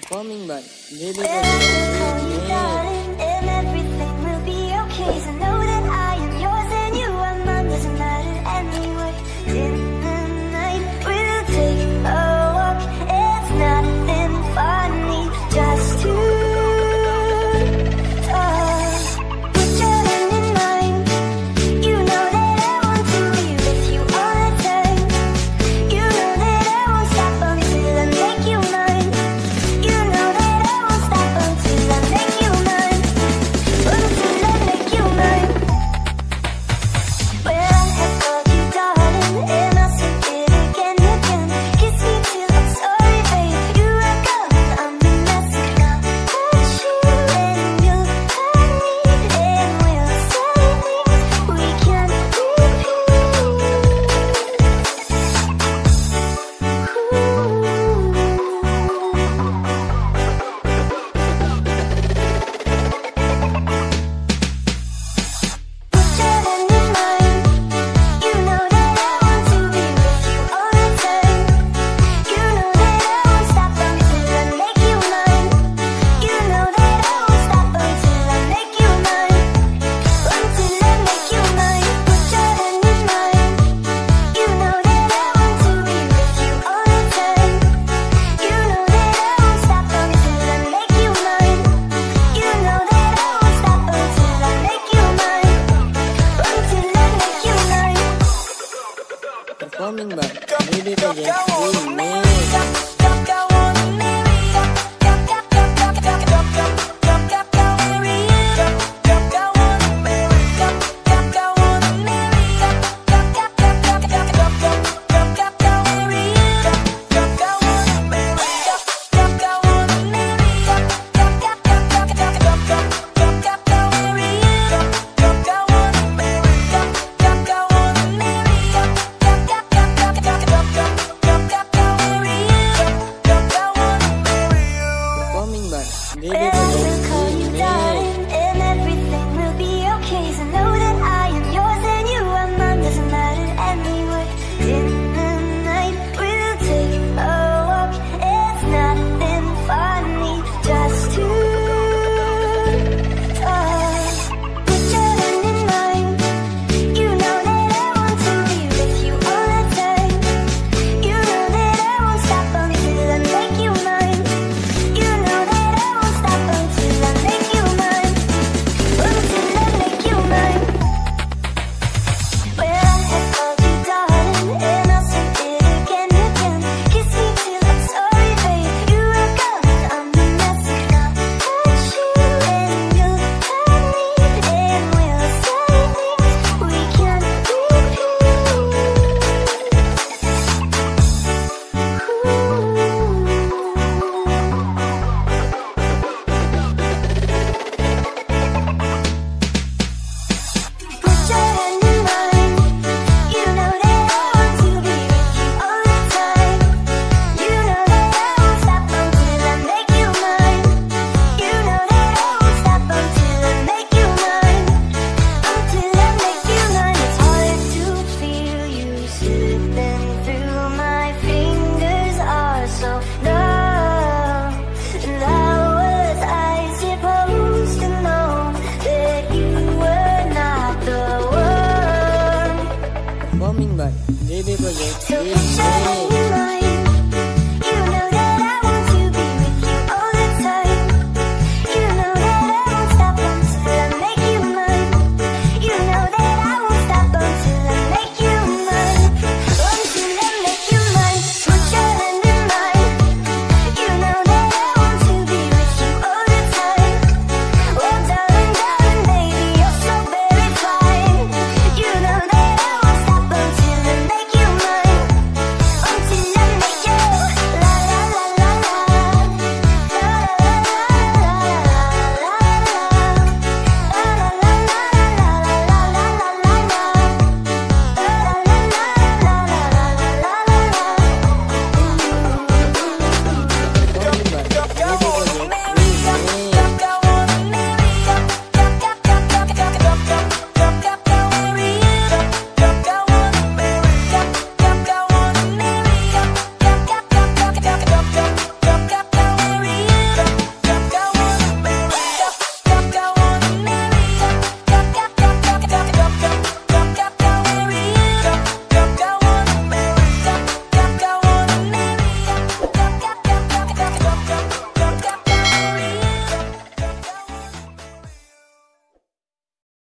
performing by JB. Coming back, baby, baby, baby, baby, 你呢个嘢，你你。